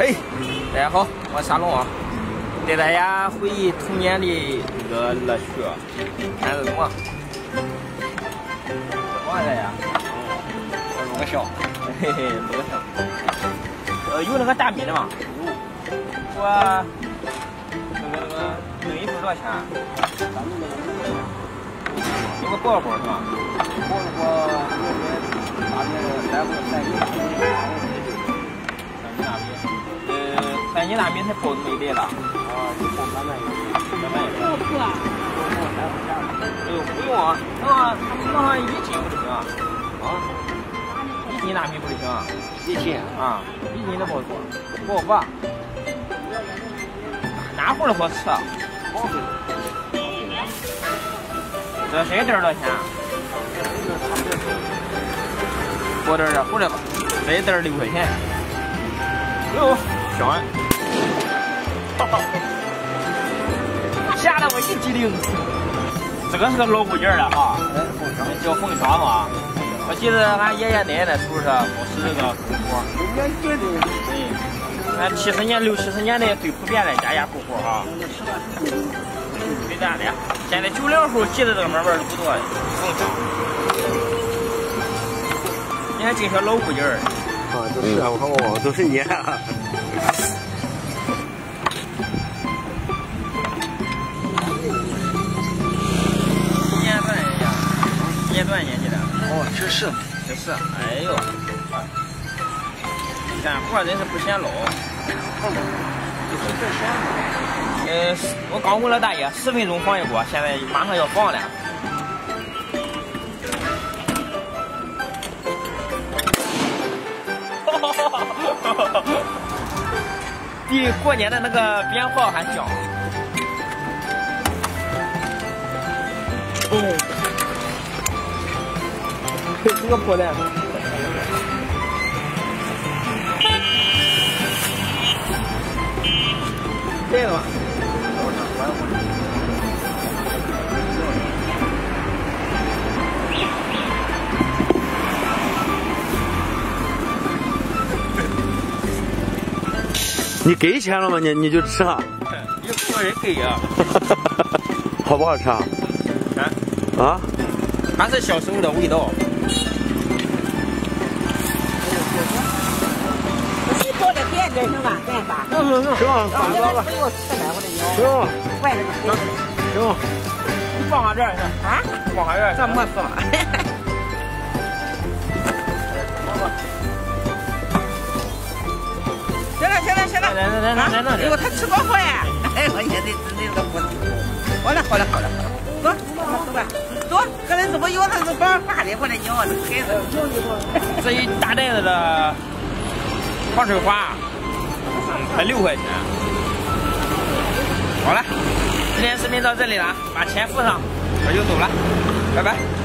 嘿，大家好，我是沙龙啊，带大家回忆童年的这个乐趣。看这什么？什么来呀？录个像，嘿嘿，弄个像。呃，有那个大米的吗？有。我那个那个弄一份多少钱？有个包包是吧？包包那边大米三块三斤呃，三斤大米才包这么一袋了。啊，你包满满一。满满一袋。不不啊。哎呦，不用啊，那那一斤不就行啊？啊？一斤大米不行啊？一斤啊，一斤都包多，包不？哪会儿好吃啊？这这袋多少钱？包点的，回来吧。这一袋六块钱。哟，香！吓得我一激灵。这个是个老物件了哈，叫凤爪嘛。我记得俺爷爷奶奶时候是不是这个功夫。嗯，俺七十年六七十年代最普遍的家家户户哈。最大的，现在九零后记得这个买卖的不多，凤爪。你看这些老物件儿。啊，都是我看我都是你。年哦，十四，十四。哎呦，干活真是不嫌老。呃，我刚问了大爷，十分钟放一锅，现在马上要放了。比过年的那个鞭炮还响。哦。这个破烂。对了。你给钱了吗？你你就吃啊？有个人给呀。好不好吃啊？啊？还？是小时候的味道。你包的点点行吧？点吧。行行行，行，放这吧。行。坏了就行。你放下这儿行。啊？放下这儿。这没放。行了行了行了。来来来来来来。哎呦，他吃饱饭呀！哎，我也得吃那个锅。好了好了好了，走，走吧。走，可能怎么腰上是绑发的，我的娘，这孩子。这一大袋子的黄水花，才六块钱。好了，今天视频到这里了，把钱付上，我就走了，拜拜。